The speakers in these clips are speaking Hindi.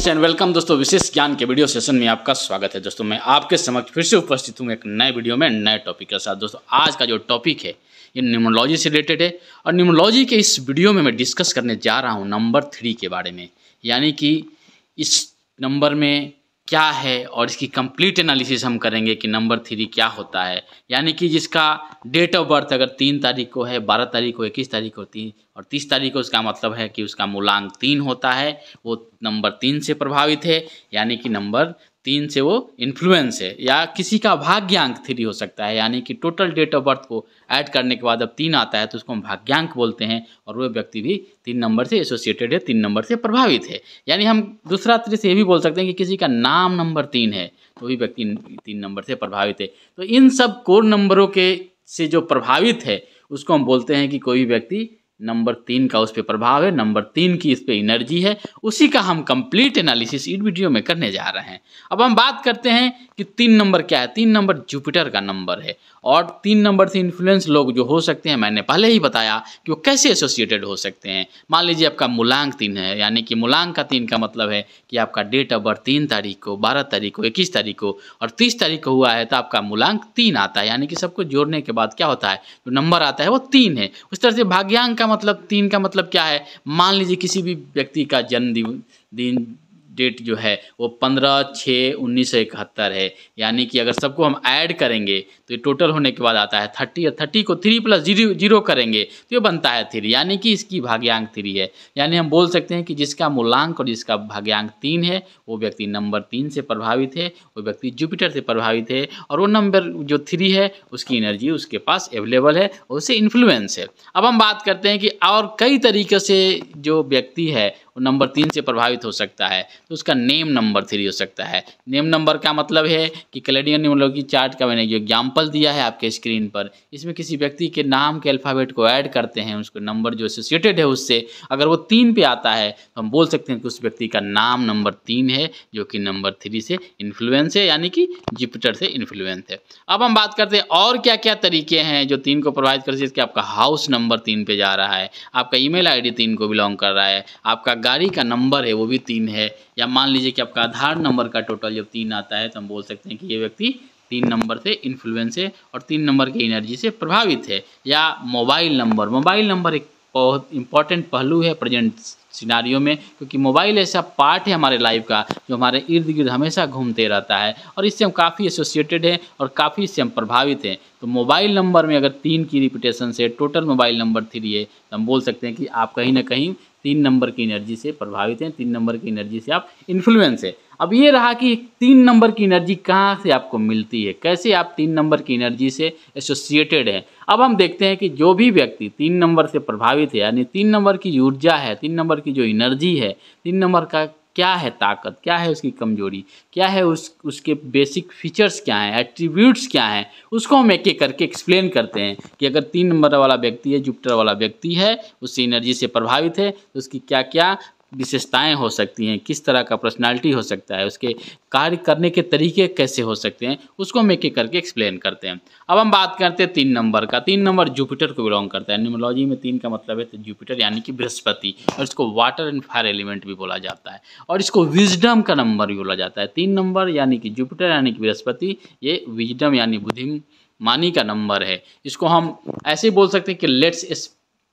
नमस्ते एंड वेलकम दोस्तों विशेष ज्ञान के वीडियो सेशन में आपका स्वागत है। दोस्तों, मैं आपके समक्ष फिर से उपस्थित हूँ एक नए वीडियो में, नए टॉपिक के साथ। दोस्तों, आज का जो टॉपिक है, ये न्यूमोलॉजी से रिलेटेड है और न्यूमोलॉजी के इस वीडियो में मैं डिस्कस करने जा रहा हूँ नंबर थ्री के बारे में। यानी कि इस नंबर में क्या है और इसकी कंप्लीट एनालिसिस हम करेंगे कि नंबर थ्री क्या होता है। यानी कि जिसका डेट ऑफ़ बर्थ अगर तीन तारीख को है, बारह तारीख को, इक्कीस तारीख को, तीन और तीस तारीख को, उसका मतलब है कि उसका मूलांक तीन होता है, वो नंबर तीन से प्रभावित है। यानी कि नंबर तीन से वो इन्फ्लुएंस है, या किसी का भाग्यांक थ्री हो सकता है, यानी कि टोटल डेट ऑफ़ बर्थ को ऐड करने के बाद अब तीन आता है तो उसको हम भाग्यांक बोलते हैं, और वह व्यक्ति भी तीन नंबर से एसोसिएटेड है, तीन नंबर से प्रभावित है। यानी हम दूसरा तरह से ये भी बोल सकते हैं कि किसी का नाम नंबर तीन है तो भी व्यक्ति तीन नंबर से प्रभावित है। तो इन सब कोर नंबरों के से जो प्रभावित है, उसको हम बोलते हैं कि कोई व्यक्ति नंबर तीन का उस पर प्रभाव है, नंबर तीन की इस पर एनर्जी है, उसी का हम कंप्लीट एनालिसिस इस वीडियो में करने जा रहे हैं। अब हम बात करते हैं कि तीन नंबर क्या है। तीन नंबर जुपिटर का नंबर है और तीन नंबर से इन्फ्लुएंस लोग जो हो सकते हैं, मैंने पहले ही बताया कि वो कैसे एसोसिएटेड हो सकते हैं। मान लीजिए आपका मूलांक तीन है, यानी कि मूलांक का तीन का मतलब है कि आपका डेट ऑफ़ बर्थ तीन तारीख को, बारह तारीख को, इक्कीस तारीख को और तीस तारीख को हुआ है तो आपका मूलांक तीन आता है। यानी कि सबको जोड़ने के बाद क्या होता है? जो नंबर आता है वो तीन है। उस तरह से भाग्यांक का मतलब तीन का मतलब क्या है? मान लीजिए किसी भी व्यक्ति का जन्मदिन दिन डेट जो है, वो पंद्रह छः उन्नीस सौ इकहत्तर है। यानी कि अगर सबको हम ऐड करेंगे तो ये टोटल होने के बाद आता है थर्टी और थर्टी को थ्री प्लस ज़ीरो ज़ीरो करेंगे तो ये बनता है थ्री यानी कि इसकी भाग्यांक थ्री है। यानी हम बोल सकते हैं कि जिसका मूलांक और जिसका भाग्यांक तीन है, वो व्यक्ति नंबर तीन से प्रभावित है, वो व्यक्ति जुपिटर से प्रभावित है, और वो नंबर जो थ्री है, उसकी एनर्जी उसके पास अवेलेबल है उससे इन्फ्लुएंस है। अब हम बात करते हैं कि और कई तरीके से जो व्यक्ति है नंबर तीन से प्रभावित हो सकता है तो उसका नेम नंबर थ्री हो सकता है। नेम नंबर का मतलब है कि कैलेडियन न्यूमोलॉजी चार्ट का मैंने जो एग्ज़ाम्पल दिया है आपके स्क्रीन पर, इसमें किसी व्यक्ति के नाम के अल्फ़ाबेट को ऐड करते हैं, उसको नंबर जो एसोसिएटेड है उससे, अगर वो तीन पे आता है तो हम बोल सकते हैं कि उस व्यक्ति का नाम नंबर तीन है, जो कि नंबर थ्री से इन्फ्लुएंस है, यानी कि जिपिटर से इन्फ्लुएंस है। अब हम बात करते हैं और क्या क्या तरीके हैं जो तीन को प्रभावित कर सकते आपका हाउस नंबर तीन पे जा रहा है, आपका ईमेल आईडी तीन को बिलोंग कर रहा है, आपका गाड़ी का नंबर है, वो भी तीन है। या मान लीजिए कि आपका आधार नंबर का टोटल जब तीन आता है तो हम बोल सकते हैं कि ये व्यक्ति तीन नंबर से इन्फ्लुएंस है और तीन नंबर की एनर्जी से प्रभावित है। या मोबाइल नंबर मोबाइल नंबर एक बहुत इंपॉर्टेंट पहलू है प्रेजेंट सिनारियों में, क्योंकि मोबाइल ऐसा पार्ट है हमारे लाइफ का, जो हमारे इर्द गिर्द हमेशा घूमते रहता है। और इससे हम काफ़ी एसोसिएटेड हैं और काफ़ी इससे हम प्रभावित हैं। तो मोबाइल नंबर में अगर तीन की रिपीटेशन से टोटल मोबाइल नंबर थ्री है तो हम बोल सकते हैं कि आप कहीं ना कहीं तीन नंबर की एनर्जी से प्रभावित हैं, तीन नंबर की एनर्जी से आप इन्फ्लुएंस हैं। अब ये रहा कि तीन नंबर की एनर्जी कहाँ से आपको मिलती है, कैसे आप तीन नंबर की एनर्जी से एसोसिएटेड हैं। अब हम देखते हैं कि जो भी व्यक्ति तीन नंबर से प्रभावित है, यानी तीन नंबर की ऊर्जा है, तीन नंबर की जो एनर्जी है, तीन नंबर का क्या है ताकत? क्या है उसकी कमज़ोरी? क्या है उस, उसके बेसिक फीचर्स क्या हैं? एट्रीब्यूट्स क्या हैं? उसको हम एक एक करके एक्सप्लेन करते हैं कि अगर तीन नंबर वाला व्यक्ति है जुपिटर वाला व्यक्ति है उससे एनर्जी से प्रभावित है तो उसकी क्या क्या विशेषताएँ हो सकती हैं, किस तरह का पर्सनालिटी हो सकता है, उसके कार्य करने के तरीके कैसे हो सकते हैं, उसको हम एक करके एक्सप्लेन करते हैं। अब हम बात करते हैं तीन नंबर का। तीन नंबर जुपिटर को बिलोंग करता है। न्यूमोलॉजी में तीन का मतलब है तो जुपिटर यानी कि बृहस्पति, और इसको वाटर एंड फायर एलिमेंट भी बोला जाता है, और इसको विजडम का नंबर भी बोला जाता है। तीन नंबर यानी कि जुपिटर यानी कि बृहस्पति, ये विजडम यानी बुद्धि मानी का नंबर है। इसको हम ऐसे बोल सकते हैं कि लेट्स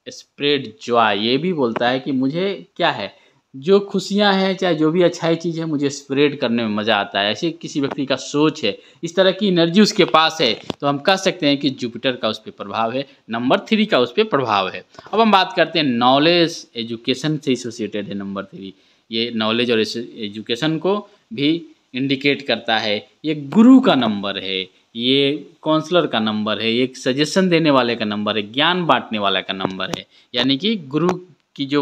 स्प्रेड जॉय ये भी बोलता है कि मुझे क्या है जो खुशियाँ हैं, चाहे जो भी अच्छाई चीज़ है, मुझे स्प्रेड करने में मज़ा आता है। ऐसे किसी व्यक्ति का सोच है, इस तरह की एनर्जी उसके पास है तो हम कह सकते हैं कि जुपिटर का उस पर प्रभाव है नंबर थ्री का उस पर प्रभाव है। अब हम बात करते हैं नॉलेज एजुकेशन से एसोसिएटेड है नंबर थ्री ये नॉलेज और एजुकेशन को भी इंडिकेट करता है। ये गुरु का नंबर है, ये काउंसलर का नंबर है एक सजेशन देने वाले का नंबर है, ज्ञान बांटने वाला का नंबर है। यानी कि गुरु की जो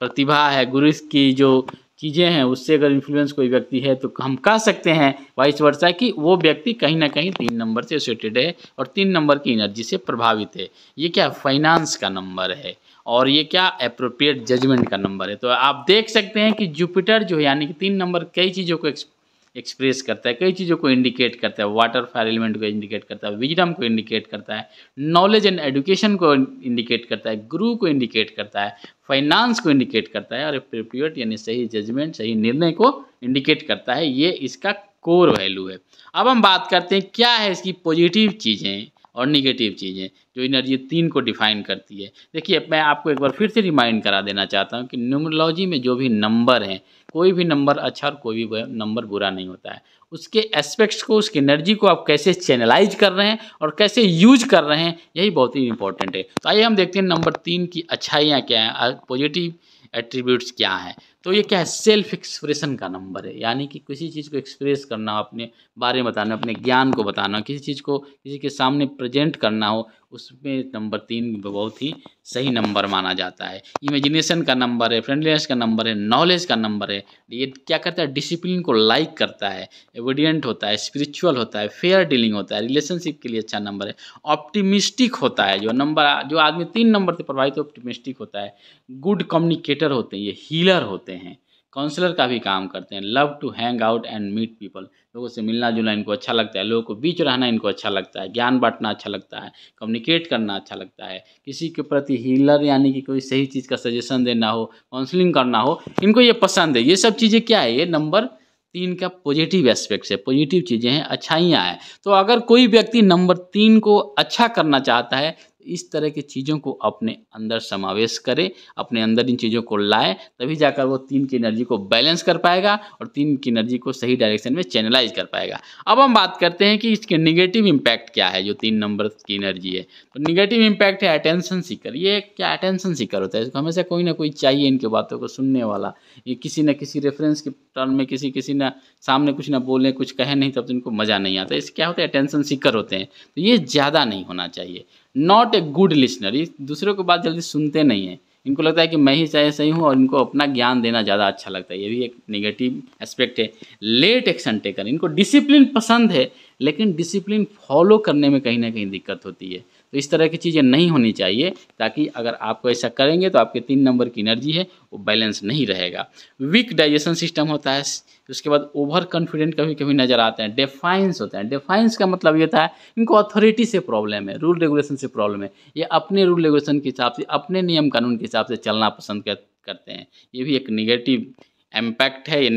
प्रतिभा है, गुरु की जो चीज़ें हैं, उससे अगर इन्फ्लुएंस कोई व्यक्ति है तो हम कह सकते हैं वाइस वर्षा कि वो व्यक्ति कहीं ना कहीं तीन नंबर से एसोसिएटेड है और तीन नंबर की एनर्जी से प्रभावित है। ये क्या फाइनेंस का नंबर है और ये क्या अप्रोप्रिएट जजमेंट का नंबर है? तो आप देख सकते हैं कि जुपिटर जो है, यानी कि तीन नंबर कई चीज़ों को एक्सप्रेस करता है, कई चीज़ों को इंडिकेट करता है वाटर फायर एलिमेंट को इंडिकेट करता है विजडम को इंडिकेट करता है नॉलेज एंड एजुकेशन को इंडिकेट करता है गुरु को इंडिकेट करता है फाइनेंस को इंडिकेट करता है और प्रिप्योर्ट यानी सही जजमेंट सही निर्णय को इंडिकेट करता है। ये इसका कोर वैल्यू है। अब हम बात करते हैं, क्या है इसकी पॉजिटिव चीज़ें? और निगेटिव चीज़ें, जो एनर्जी तीन को डिफाइन करती है। देखिए, मैं आपको एक बार फिर से रिमाइंड करा देना चाहता हूँ कि न्यूमरोलॉजी में जो भी नंबर हैं, कोई भी नंबर अच्छा और कोई भी नंबर बुरा नहीं होता है। उसके एस्पेक्ट्स को, उसकी एनर्जी को आप कैसे चैनलाइज कर रहे हैं और कैसे यूज़ कर रहे हैं, यही बहुत ही इंपॉर्टेंट है। तो आइए हम देखते हैं नंबर तीन की अच्छाइयाँ क्या हैं पॉजिटिव एट्रीब्यूट्स क्या हैं। तो ये क्या है? सेल्फ एक्सप्रेशन का नंबर है। यानी कि किसी चीज़ को एक्सप्रेस करना, अपने बारे में बताना, अपने ज्ञान को बताना, किसी चीज़ को किसी के सामने प्रेजेंट करना हो, उसमें नंबर तीन बहुत ही सही नंबर माना जाता है। इमेजिनेशन का नंबर है फ्रेंडलीनेस का नंबर है नॉलेज का नंबर है। ये क्या करता है? डिसिप्लिन को लाइक करता है एविडियंट होता है स्पिरिचुअल होता है फेयर डीलिंग होता है रिलेशनशिप के लिए अच्छा नंबर है। ऑप्टिमिस्टिक होता है, जो नंबर जो आदमी तीन नंबर से प्रभावित ऑप्टिमिस्टिक होता है। गुड कम्युनिकेटर होते हैं, ये हीलर होते हैं। काउंसलर का भी काम करते हैं। Love to hang out and meet people लोगों से मिलना जुलना इनको अच्छा लगता है। लोगों को बीच रहना इनको अच्छा लगता है। ज्ञान बांटना अच्छा लगता है। कम्युनिकेट करना अच्छा लगता है। किसी के प्रति हीलर यानी कि कोई सही चीज़ का सजेशन देना हो काउंसलिंग करना हो, इनको ये पसंद है। ये सब चीज़ें क्या है? ये नंबर तीन का पॉजिटिव एस्पेक्ट्स है। पॉजिटिव चीज़ें हैं, अच्छाइयाँ हैं। तो अगर कोई व्यक्ति नंबर तीन को अच्छा करना चाहता है इस तरह की चीज़ों को अपने अंदर समावेश करे, अपने अंदर इन चीज़ों को लाए, तभी जाकर वो तीन की एनर्जी को बैलेंस कर पाएगा और तीन की एनर्जी को सही डायरेक्शन में चैनलाइज कर पाएगा। अब हम बात करते हैं कि इसके निगेटिव इम्पैक्ट क्या है, जो तीन नंबर की एनर्जी है। तो निगेटिव इम्पैक्ट है अटेंशन सीकर ये क्या अटेंशन सीकर होता है? इसको हमेशा कोई ना कोई चाहिए इनके बातों को सुनने वाला। ये किसी न किसी रेफरेंस के टर्म में किसी किसी ना सामने कुछ ना बोले, कुछ कहे नहीं, तब तो इनको मज़ा नहीं आता। इस क्या होता है? अटेंशन सीकर होते हैं। तो ये ज़्यादा नहीं होना चाहिए। नॉट ए गुड लिसनर ये दूसरों को बात जल्दी सुनते नहीं हैं। इनको लगता है कि मैं ही चाहे सही हूँ और इनको अपना ज्ञान देना ज़्यादा अच्छा लगता है। ये भी एक नेगेटिव एस्पेक्ट है। लेट एक्शन टेकर इनको डिसिप्लिन पसंद है, लेकिन डिसिप्लिन फॉलो करने में कहीं ना कहीं दिक्कत होती है। तो इस तरह की चीज़ें नहीं होनी चाहिए, ताकि अगर आपको ऐसा करेंगे तो आपके तीन नंबर की एनर्जी है, वो बैलेंस नहीं रहेगा। वीक डाइजेशन सिस्टम होता है, उसके बाद ओवर कॉन्फिडेंट कभी कभी नज़र आते हैं, डेफाइंस होते हैं। डेफाइंस का मतलब ये था इनको अथॉरिटी से प्रॉब्लम है, रूल रेगुलेशन से प्रॉब्लम है। ये अपने रूल रेगुलेशन के हिसाब से, अपने नियम कानून के हिसाब से चलना पसंद करते हैं। ये भी एक निगेटिव इम्पैक्ट है, ये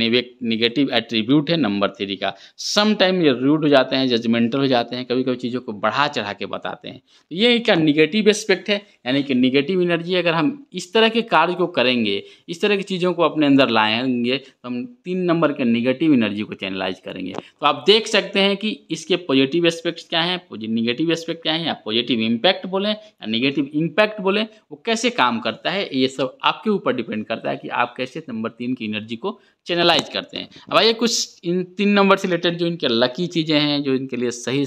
निगेटिव एट्रीब्यूट है नंबर थ्री का। सम टाइम ये रूड हो जाते हैं जजमेंटल हो जाते हैं कभी कभी चीज़ों को बढ़ा चढ़ा के बताते हैं। तो ये क्या निगेटिव एस्पेक्ट है? यानी कि निगेटिव एनर्जी अगर हम इस तरह के कार्य को करेंगे, इस तरह की चीज़ों को अपने अंदर लाएँगे तो हम तीन नंबर के निगेटिव एनर्जी को चैनलाइज करेंगे। तो आप देख सकते हैं कि इसके पॉजिटिव एस्पेक्ट्स क्या हैं? निगेटिव एस्पेक्ट क्या है? या पॉजिटिव इम्पैक्ट बोलें, या निगेटिव इम्पैक्ट बोलें, वो कैसे काम करता है? ये सब आपके ऊपर डिपेंड करता है कि आप कैसे नंबर तीन की एनर्जी को चैनलाइज करते हैं। अब आइए कुछ इन तीन नंबर से रिलेटेड जो इनके लकी चीज़ें हैं, जो इनके लिए सही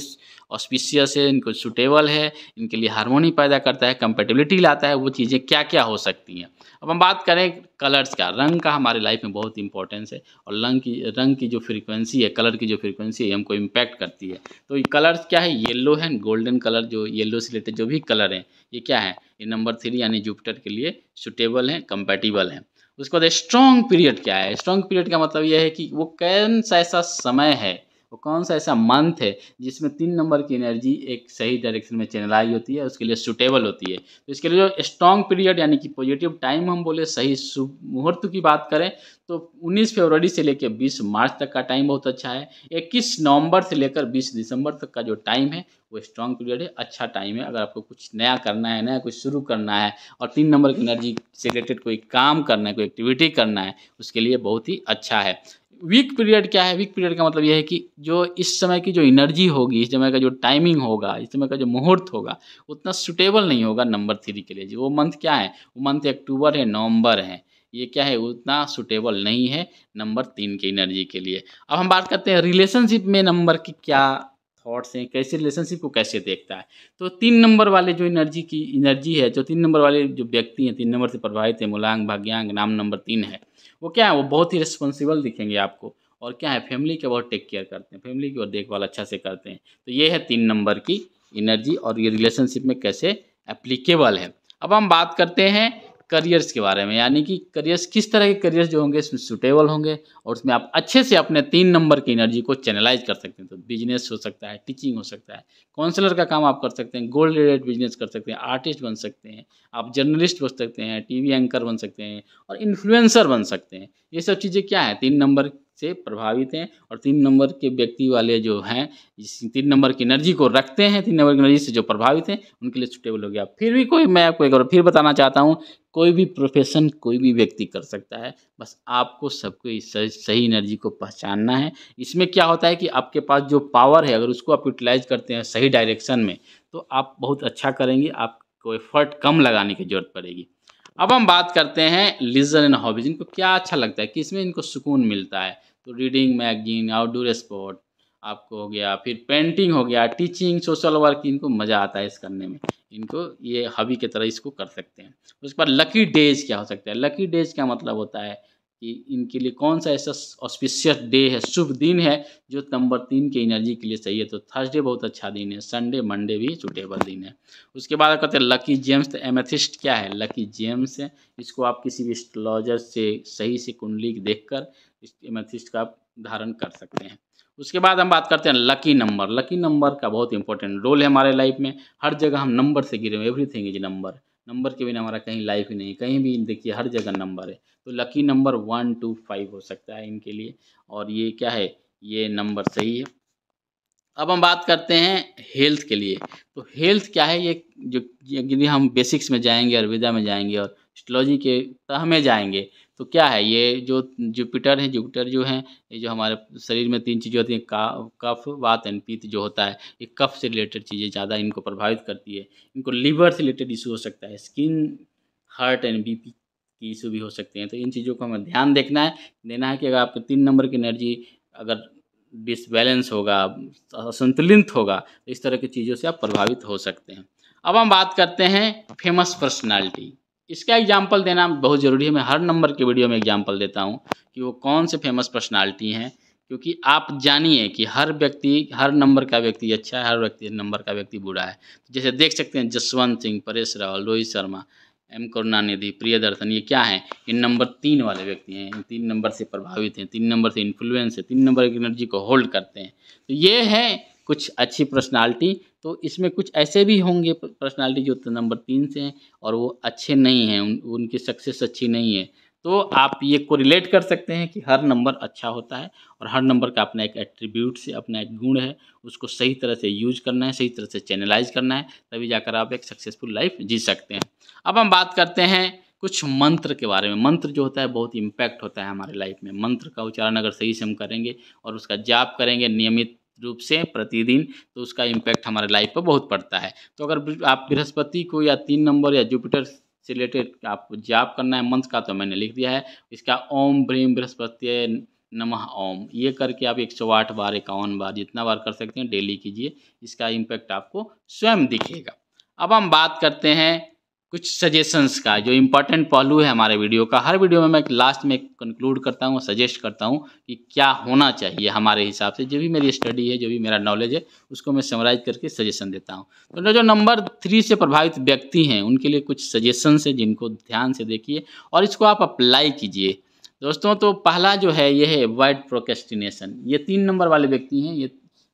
ऑस्पिशियस है, इनको सुटेबल है, इनके लिए हारमोनी पैदा करता है कंपेटिबिलिटी लाता है, वो चीज़ें क्या क्या हो सकती हैं। अब हम बात करें कलर्स का। रंग का हमारे लाइफ में बहुत इंपॉर्टेंस है और रंग की रंग की जो फ्रीक्वेंसी है कलर की जो फ्रीक्वेंसी है हमको इम्पैक्ट करती है। तो ये कलर्स क्या है? येलो है गोल्डन कलर जो येलो से रिलेटेड जो भी कलर हैं, ये क्या है? ये नंबर थ्री यानी जुपिटर के लिए सुटेबल हैं कंपेटिबल हैं। उसके बाद स्ट्रॉन्ग पीरियड क्या है? स्ट्रॉन्ग पीरियड का मतलब यह है कि वो कौन सा ऐसा समय है वो कौन सा ऐसा मंथ है जिसमें तीन नंबर की एनर्जी एक सही डायरेक्शन में चैनलाइज होती है, उसके लिए सुटेबल होती है? तो इसके लिए जो स्ट्रॉन्ग पीरियड यानी कि पॉजिटिव टाइम हम बोले, सही शुभ मुहूर्त की बात करें तो 19 फरवरी से लेकर 20 मार्च तक का टाइम बहुत अच्छा है। 21 नवंबर से लेकर 20 दिसंबर तक का जो टाइम है, वो स्ट्रॉन्ग पीरियड है अच्छा टाइम है। अगर आपको कुछ नया करना है, नया कुछ शुरू करना है और तीन नंबर की एनर्जी से रिलेटेड कोई काम करना है, कोई एक्टिविटी करना है, उसके लिए बहुत ही अच्छा है। वीक पीरियड क्या है? वीक पीरियड का मतलब यह है कि जो इस समय की जो एनर्जी होगी, इस समय का जो टाइमिंग होगा, इस समय का जो मुहूर्त होगा, उतना सुटेबल नहीं होगा नंबर थ्री के लिए। जी, वो मंथ क्या है? वो मंथ अक्टूबर है, नवंबर है। ये क्या है? उतना सुटेबल नहीं है नंबर तीन की एनर्जी के लिए। अब हम बात करते हैं रिलेशनशिप में नंबर की क्या थॉट्स हैं, कैसे रिलेशनशिप को कैसे देखता है। तो तीन नंबर वाले जो एनर्जी की एनर्जी है, जो तीन नंबर वाले जो व्यक्ति हैं, तीन नंबर से प्रभावित है, मूलांग, भाग्यांग, नाम नंबर तीन है, वो क्या है? वो बहुत ही रिस्पॉन्सिबल दिखेंगे आपको। और क्या है? फैमिली के बहुत टेक केयर करते हैं फैमिली की और देखभाल अच्छा से करते हैं। तो ये है तीन नंबर की एनर्जी और ये रिलेशनशिप में कैसे एप्लीकेबल है। अब हम बात करते हैं करियर्स के बारे में, यानी कि करियर्स, किस तरह के करियर्स जो होंगे, इसमें सुटेबल होंगे और उसमें आप अच्छे से अपने तीन नंबर की एनर्जी को चैनलाइज कर सकते हैं। तो बिज़नेस हो सकता है टीचिंग हो सकता है काउंसलर का काम आप कर सकते हैं गोल्ड रिलेटेड बिज़नेस कर सकते हैं आर्टिस्ट बन सकते हैं, आप जर्नलिस्ट बन सकते हैं टीवी एंकर बन सकते हैं और इन्फ्लुएंसर बन सकते हैं। ये सब चीज़ें क्या है? तीन नंबर से प्रभावित हैं और तीन नंबर के व्यक्ति वाले जो हैं इस तीन नंबर की एनर्जी को रखते हैं, तीन नंबर की एनर्जी से जो प्रभावित हैं, उनके लिए सुटेबल हो गया। फिर भी कोई, मैं आपको एक बार फिर बताना चाहता हूँ, कोई भी प्रोफेशन कोई भी व्यक्ति कर सकता है। बस आपको सबको इस सही एनर्जी को पहचानना है। इसमें क्या होता है कि आपके पास जो पावर है, अगर उसको आप यूटिलाइज करते हैं सही डायरेक्शन में तो आप बहुत अच्छा करेंगे, आपको एफर्ट कम लगाने की ज़रूरत पड़ेगी। अब हम बात करते हैं लीजर एंड हॉबीज इनको क्या अच्छा लगता है, किसमें इनको सुकून मिलता है? तो रीडिंग मैगजीन आउटडोर स्पोर्ट आपको हो गया, फिर पेंटिंग हो गया टीचिंग सोशल वर्क इनको मज़ा आता है इस करने में। इनको ये हॉबी की तरह इसको कर सकते हैं। उसके बाद लकी डेज़ क्या हो सकता है? लकी डेज़ का मतलब होता है? कि इनके लिए कौन सा ऐसा ऑस्पिशियस डे है, शुभ दिन है, जो नंबर तीन के एनर्जी के लिए सही है। तो थर्सडे बहुत अच्छा दिन है संडे मंडे भी सुटेबल दिन है। उसके बाद कहते हैं लकी जेम्स तो एमेथिस्ट क्या है? लकी जेम्स है। इसको आप किसी भी एस्ट्रोलॉजर से सही से कुंडली देख कर एमेथिस्ट का आप धारण कर सकते हैं। उसके बाद हम बात करते हैं लकी नंबर लकी नंबर का बहुत इंपॉर्टेंट रोल है हमारे लाइफ में। हर जगह हम नंबर से गिरे हुए एवरीथिंग इज़ नंबर नंबर के बिना हमारा कहीं लाइफ ही नहीं कहीं भी देखिए, हर जगह नंबर है। तो lucky number one two five हो सकता है इनके लिए। और ये क्या है? ये नंबर सही है। अब हम बात करते हैं हेल्थ के लिए। तो हेल्थ क्या है? ये जो यदि हम बेसिक्स में जाएँगे आयुर्वेदा में जाएँगे और एस्ट्रोलॉजी के तह में जाएँगे तो क्या है? ये जो जुपिटर है जुपिटर जो है, ये जो हमारे शरीर में तीन चीज़ें होती हैं, का, कफ, वात एंड पीत जो होता है, ये कफ से रिलेटेड चीज़ें ज़्यादा इनको प्रभावित करती है। इनको लीवर से रिलेटेड इशू हो सकता है स्किन हार्ट एंड बीपी की इशू भी हो सकते हैं। तो इन चीज़ों को हमें ध्यान देखना है। देना है कि अगर आपके तीन नंबर की एनर्जी अगर डिसबैलेंस होगा, असंतुलित होगा तो इस तरह की चीज़ों से आप प्रभावित हो सकते हैं। अब हम बात करते हैं फ़ेमस पर्सनालिटी इसका एग्ज़ाम्पल देना बहुत ज़रूरी है। मैं हर नंबर के वीडियो में एग्ज़ाम्पल देता हूँ कि वो कौन से फ़ेमस पर्सनालिटी हैं। क्योंकि आप जानिए कि हर व्यक्ति, हर नंबर का व्यक्ति अच्छा है, हर व्यक्ति, नंबर का व्यक्ति बुरा है। जैसे देख सकते हैं जसवंत सिंह, परेश रावल, रोहित शर्मा। एम करुणानिधि प्रियदर्शन ये क्या है? ये नंबर तीन वाले व्यक्ति हैं तीन नंबर से प्रभावित हैं तीन नंबर से इन्फ्लुएंस है तीन नंबर की एनर्जी को होल्ड करते हैं। तो ये है कुछ अच्छी पर्सनालिटी तो इसमें कुछ ऐसे भी होंगे पर्सनालिटी जो नंबर तीन से हैं और वो अच्छे नहीं हैं उन, उनकी सक्सेस अच्छी नहीं है। तो आप ये को रिलेट कर सकते हैं कि हर नंबर अच्छा होता है और हर नंबर का अपना एक एट्रीब्यूट से अपना एक गुण है। उसको सही तरह से यूज़ करना है, सही तरह से चैनलाइज करना है, तभी जाकर आप एक सक्सेसफुल लाइफ जी सकते हैं। अब हम बात करते हैं कुछ मंत्र के बारे में। मंत्र जो होता है बहुत इम्पैक्ट होता है हमारे लाइफ में। मंत्र का उच्चारण अगर सही से हम करेंगे और उसका जाप करेंगे नियमित रूप से प्रतिदिन तो उसका इम्पैक्ट हमारे लाइफ पर बहुत पड़ता है। तो अगर आप बृहस्पति को या तीन नंबर या जुपिटर से रिलेटेड आपको जाप करना है, मंत्र का तो मैंने लिख दिया है। इसका ओम ब्रीम बृहस्पति नमः ओम। ये करके आप एक सौ आठ बार, इक्यावन बार जितना बार कर सकते हैं, डेली कीजिए। इसका इम्पैक्ट आपको स्वयं दिखेगा। अब हम बात करते हैं कुछ सजेशंस का, जो इम्पोर्टेंट पहलू है हमारे वीडियो का, हर वीडियो में मैं लास्ट में कंक्लूड करता हूँ सजेस्ट करता हूँ कि क्या होना चाहिए हमारे हिसाब से, जो भी मेरी स्टडी है, जो भी मेरा नॉलेज है, उसको मैं समराइज करके सजेशन देता हूँ। तो जो नंबर थ्री से प्रभावित व्यक्ति हैं, उनके लिए कुछ सजेशंस है, जिनको ध्यान से देखिए, और इसको आप अप्लाई कीजिए। दोस्तों तो पहला जो है, ये है वाइड प्रोकेस्टिनेशन ये तीन नंबर वाले व्यक्ति हैं, ये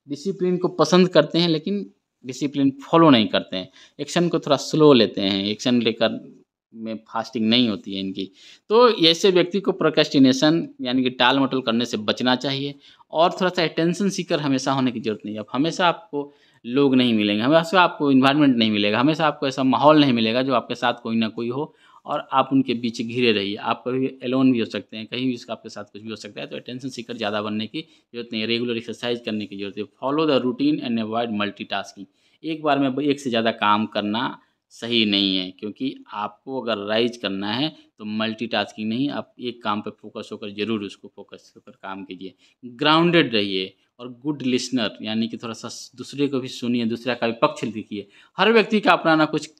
डिसिप्लिन को पसंद करते हैं, लेकिन डिसिप्लिन फॉलो नहीं करते हैं। एक्शन को थोड़ा स्लो लेते हैं। एक्शन लेकर में फास्टिंग नहीं होती है इनकी। तो ऐसे व्यक्ति को प्रोकेस्टिनेशन यानी कि टाल मटोल करने से बचना चाहिए और थोड़ा सा अटेंशन सीकर हमेशा होने की ज़रूरत नहीं है। अब हमेशा आपको लोग नहीं मिलेंगे। हमेशा आपको इन्वायरमेंट नहीं मिलेगा। हमेशा आपको ऐसा माहौल नहीं मिलेगा जो आपके साथ कोई ना कोई हो। और आप उनके बीच घिरे रहिए। आप कभी एलोन भी हो सकते हैं, कहीं भी इसका आपके साथ कुछ भी हो सकता है तो अटेंशन सीकर ज़्यादा बनने की ज़रूरत नहीं है रेगुलर एक्सरसाइज करने की ज़रूरत है। Follow the routine and avoid multitasking एक बार में एक से ज़्यादा काम करना सही नहीं है, क्योंकि आपको अगर राइज करना है तो मल्टीटास्किंग नहीं, आप एक काम पर फोकस होकर ज़रूर उसको फोकस होकर काम कीजिए। ग्राउंडेड रहिए और गुड लिसनर यानी कि थोड़ा सा दूसरे को भी सुनिए, दूसरा का भी पक्ष लिखिए। हर व्यक्ति का अपना ना कुछ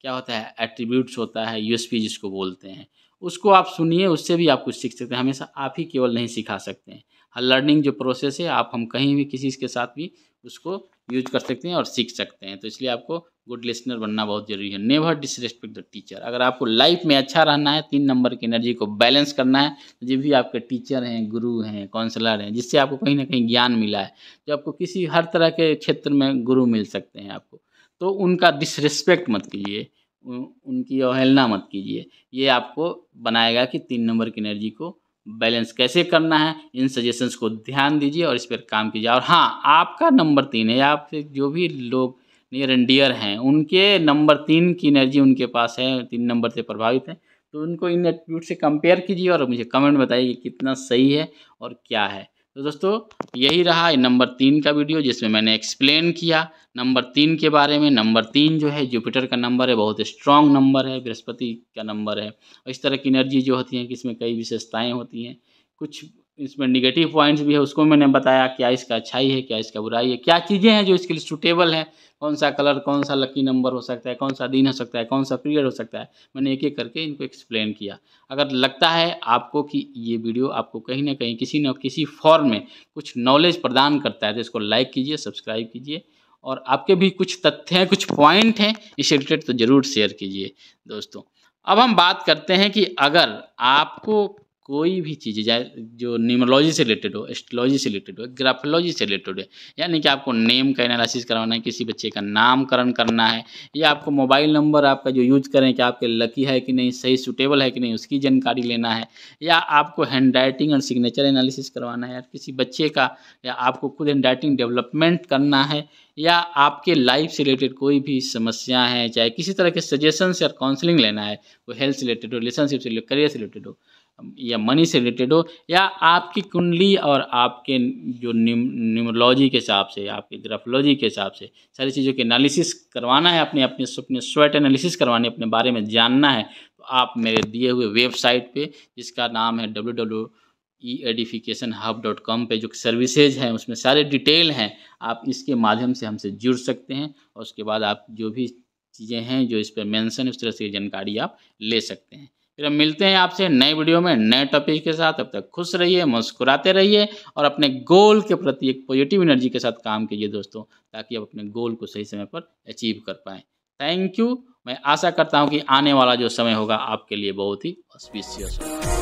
क्या होता है एट्रीब्यूट्स होता है यूएसपी जिसको बोलते हैं, उसको आप सुनिए, उससे भी आप कुछ सीख सकते हैं। हमेशा आप ही केवल नहीं सिखा सकते हैं। हर लर्निंग जो प्रोसेस है, आप हम कहीं भी किसी के साथ भी उसको यूज़ कर सकते हैं और सीख सकते हैं। तो इसलिए आपको गुड लिसनर बनना बहुत ज़रूरी है। नेवर डिसरेस्पेक्ट द टीचर अगर आपको लाइफ में अच्छा रहना है, तीन नंबर की एनर्जी को बैलेंस करना है तो जो भी आपके टीचर हैं गुरु हैं काउंसलर हैं, जिससे आपको कहीं ना कहीं ज्ञान मिला है, जो आपको किसी हर तरह के क्षेत्र में गुरु मिल सकते हैं आपको। तो उनका डिसरिस्पेक्ट मत कीजिए उनकी अवहेलना मत कीजिए। ये आपको बनाएगा कि तीन नंबर की एनर्जी को बैलेंस कैसे करना है, इन सजेशंस को ध्यान दीजिए और इस पर काम कीजिए। और हाँ आपका नंबर तीन है, आप जो भी लोग नियर एंड डियर हैं, उनके नंबर तीन की एनर्जी उनके पास है, तीन नंबर से प्रभावित है तो उनको इन एट्रीब्यूट से कंपेयर कीजिए और मुझे कमेंट बताइए कितना सही है और क्या है। तो दोस्तों, यही रहा नंबर तीन का वीडियो, जिसमें मैंने एक्सप्लेन किया नंबर तीन के बारे में। नंबर तीन जो है जुपिटर का नंबर है, बहुत स्ट्रॉन्ग नंबर है, बृहस्पति का नंबर है। और इस तरह की एनर्जी जो होती है, कि इसमें कई विशेषताएँ होती हैं। कुछ इसमें निगेटिव पॉइंट्स भी है, उसको मैंने बताया, क्या इसका अच्छाई है, क्या इसका बुराई है, क्या चीज़ें हैं जो इसके लिए सूटेबल हैं। कौन सा कलर, कौन सा लकी नंबर हो सकता है, कौन सा दिन हो सकता है, कौन सा पीरियड हो सकता है। मैंने एक एक करके इनको एक्सप्लेन किया। अगर लगता है आपको कि ये वीडियो आपको कहीं ना कहीं किसी न किसी फॉर्म में कुछ नॉलेज प्रदान करता है तो इसको लाइक कीजिए सब्सक्राइब कीजिए और आपके भी कुछ तथ्य हैं, कुछ पॉइंट हैं, इस रिलेटेड तो ज़रूर शेयर कीजिए दोस्तों। अब हम बात करते हैं कि अगर आपको कोई भी चीज़ जाए जो न्यूमरोलॉजी से रिलेटेड हो, एस्ट्रोलॉजी से रिलेटेड हो, ग्राफोलॉजी से रिलेटेड हो, यानी कि आपको नेम का एनालिसिस करवाना है, किसी बच्चे का नामकरण करना है, या आपको मोबाइल नंबर आपका जो यूज़ करें कि आपके लकी है कि नहीं, सही सुटेबल है कि नहीं, उसकी जानकारी लेना है, या आपको हैंड राइटिंग और सिग्नेचर एनालिसिस करवाना है, या किसी बच्चे का, या आपको खुद हैंड राइटिंग डेवलपमेंट करना है, या आपके लाइफ से रिलेटेड कोई भी समस्या है, चाहे किसी तरह के सजेशंस या काउंसलिंग लेना है, वो हेल्थ से रिलेटेड हो रिलेशनशिप से रिलेटेड करियर से रिलेटेड हो या मनी से रिलेटेड हो, या आपकी कुंडली और आपके जो न्यूमरोलॉजी के हिसाब से, आपकी ग्राफोलॉजी के हिसाब से, सारी चीज़ों के एनालिसिस करवाना है, अपने अपने अपने स्वेट एनालिसिस करवाने अपने बारे में जानना है तो आप मेरे दिए हुए वेबसाइट पे, जिसका नाम है W W E edification hub dot com पर जो सर्विसेज़ हैं, उसमें सारे डिटेल हैं, आप इसके माध्यम से हमसे जुड़ सकते हैं, और उसके बाद आप जो भी चीज़ें हैं, जो इस पर मैंसन उस तरह से जानकारी आप ले सकते हैं। फिर हम मिलते हैं आपसे नए वीडियो में नए टॉपिक के साथ। अब तक खुश रहिए, मुस्कुराते रहिए और अपने गोल के प्रति एक पॉजिटिव एनर्जी के साथ काम कीजिए दोस्तों, ताकि आप अपने गोल को सही समय पर अचीव कर पाएँ। थैंक यू मैं आशा करता हूँ कि आने वाला जो समय होगा आपके लिए बहुत ही ऑस्पिशियस होगा।